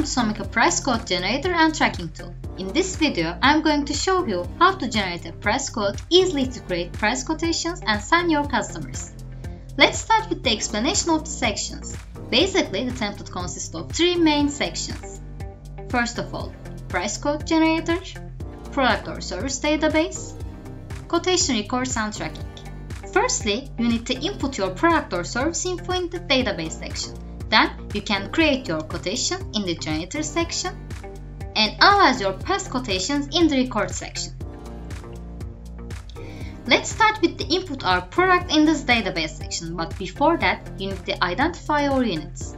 Welcome to Someka price quote generator and tracking tool. In this video, I'm going to show you how to generate a price quote easily to create price quotations and sign your customers. Let's start with the explanation of the sections. Basically, the template consists of three main sections. First of all, price quote generator, product or service database, quotation records and tracking. Firstly, you need to input your product or service info in the database section. Then you can create your quotation in the generator section and analyze your past quotations in the record section. Let's start with the input our product in this database section, but before that, you need to identify your units.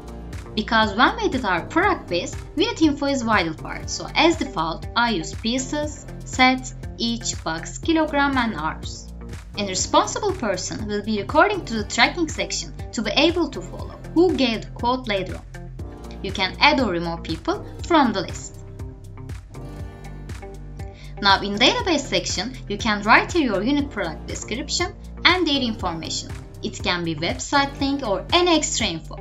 Because when we edit our product base, unit info is vital part, so as default, I use pieces, sets, each, box, kilogram and hours. A responsible person will be recording to the tracking section to be able to follow who gave the quote later on. You can add or remove people from the list. Now in database section, you can write your unit product description and their information. It can be website link or any extra info.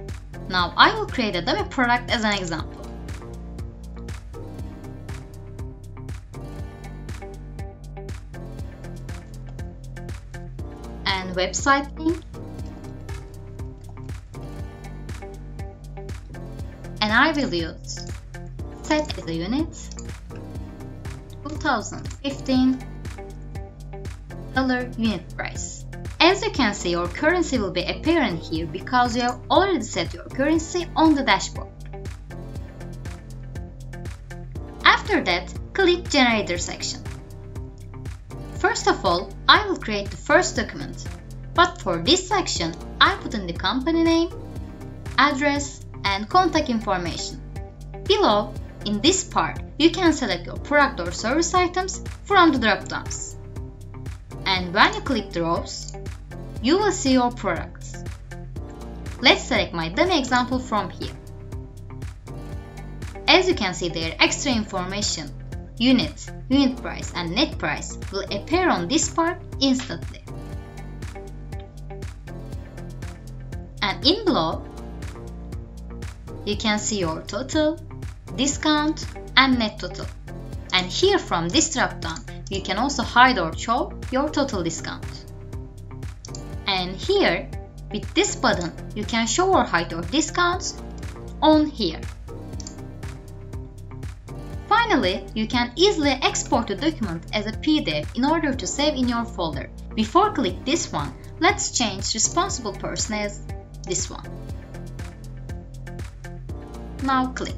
Now I will create a dummy product as an example. and website link and I will use set as a unit 2015 dollar unit price. As you can see your currency will be apparent here because you have already set your currency on the dashboard. After that, click generator section. First of all, I will create the first document. But for this section, I put in the company name, address, and contact information. Below, in this part, you can select your product or service items from the drop-downs. And when you click rows, you will see your products. Let's select my demo example from here. As you can see there extra information unit, unit price and net price will appear on this part instantly. And in below, you can see your total, discount and net total. And here from this drop down, you can also hide or show your total discount. And here, with this button, you can show or hide your discounts on here. Finally, you can easily export the document as a PDF in order to save in your folder. Before click this one, let's change responsible person as this one. Now click.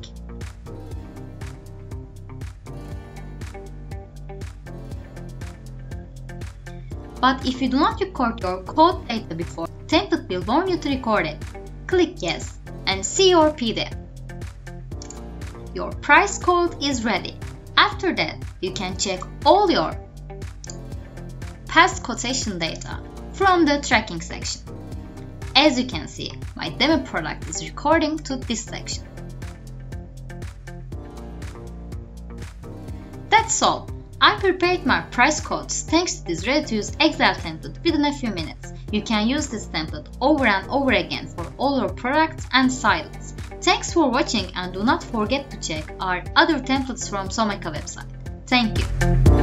But if you do not record your quote data before, template will warn you to record it. Click yes and see your PDF your price quote is ready. After that, you can check all your past quotation data from the tracking section. As you can see, my demo product is recording to this section. That's all. I prepared my price quotes thanks to this ready-to-use Excel template within a few minutes. You can use this template over and over again for all your products and sites. Thanks for watching and do not forget to check our other templates from Someka website. Thank you.